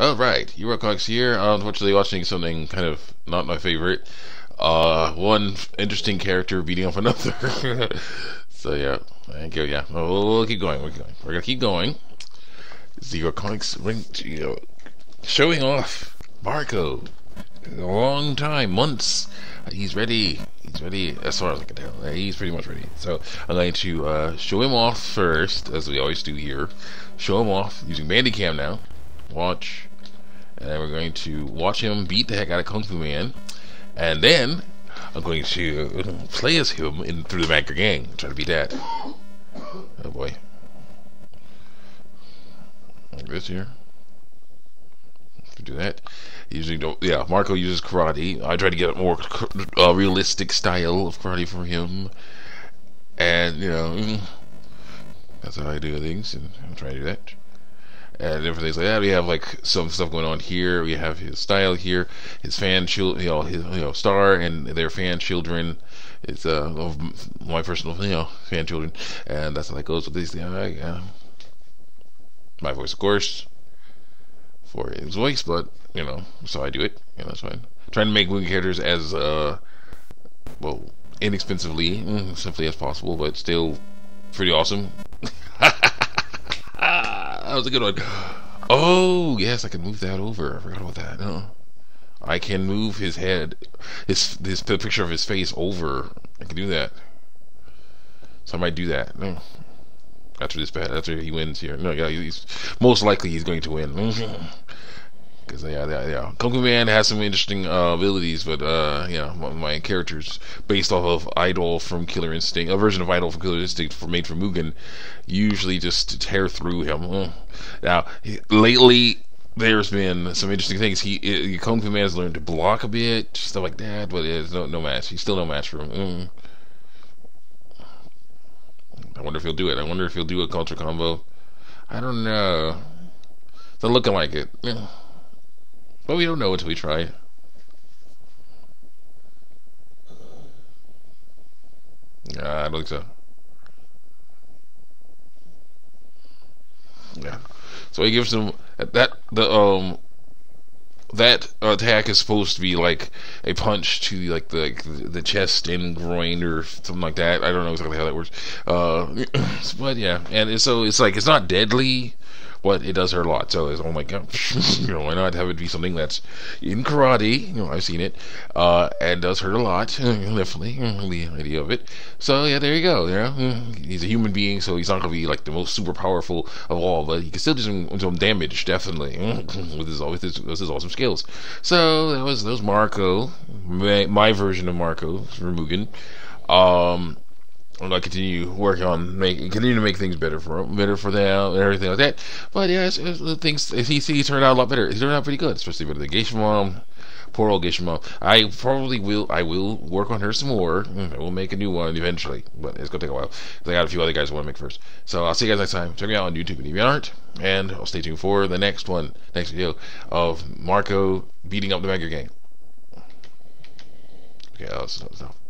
All right, Hero Comics here. Uh, unfortunately, watching something kind of not my favorite. Uh, one interesting character beating up another. so yeah, thank you. Yeah, we'll, we'll, keep going. We're going. We're gonna keep going. Zero Comics you know, showing off Marco. A long time, months. He's ready. He's ready as far as I can tell. He's pretty much ready. So I'm going to uh, show him off first, as we always do here. Show him off using Bandicam now watch, and then we're going to watch him beat the heck out of Kung Fu Man, and then I'm going to play as him in through the Manga Gang, try to beat that. Oh boy, like this here. Do that. Don't. Yeah, Marco uses karate. I try to get a more uh, realistic style of karate for him, and you know, that's how I do things, and I'll try to do that and different things like that. We have like some stuff going on here. We have his style here, his fan children, you know, his you know star and their fan children. It's uh my personal you know fan children, and that's how that goes with these. You know, uh, my voice, of course, for his voice, but you know, so I do it. You know, that's fine. Trying to make movie characters as uh well inexpensively, mm, simply as possible, but still pretty awesome. that was a good one. Oh, yes, I can move that over. I forgot about that. No. I can move his head, his his picture of his face over. I can do that. So I might do that. No. After this bad, after he wins here. No, yeah, he's most likely he's going to win. Mm-hmm. Because yeah, yeah, yeah, Kung Fu Man has some interesting uh, abilities, but uh, yeah, my, my characters based off of Eyedol from Killer Instinct, a version of Eyedol from Killer Instinct for, made from Mugen, usually just tear through him. Now, lately there's been some interesting things. He, he Kung Fu Man has learned to block a bit, stuff like that, but it's no no match. He's still no match for him. Mm. I wonder if he'll do it. I wonder if he'll do a culture combo. I don't know. Not looking like it. Yeah. But we don't know until we try. Yeah, I don't think so. Yeah. So he gives him that the um that attack is supposed to be like a punch to like the the chest and groin or something like that. I don't know exactly how that works. Uh, but yeah, and so it's like it's not deadly, but it does hurt a lot. So it's oh my god, you know, why not have it be something that's in karate? You know, I've seen it, uh, and does hurt a lot. Definitely the idea of it. So yeah, there you go. Yeah, he's a human being, so he's not gonna be like the most super powerful of all, but he can still do some, some damage, definitely, with his with his, with his awesome skills. So that was that was Marco, my, my version of Marco for Mugen. Um, I'm gonna continue working on making, continue to make things better for better for them and everything like that. But yeah, it's, it's, things he he turned out a lot better. He turned out pretty good, especially with the Geisha mom. Poor old Geisha mom. I probably will. I will work on her some more. Mm, I will make a new one eventually, but it's gonna take a while. I got a few other guys I want to make first. So I'll see you guys next time. Check me out on YouTube and DeviantArt, and I'll stay tuned for the next one, next video of Marco beating up the Manga Gang. Okay, that's enough.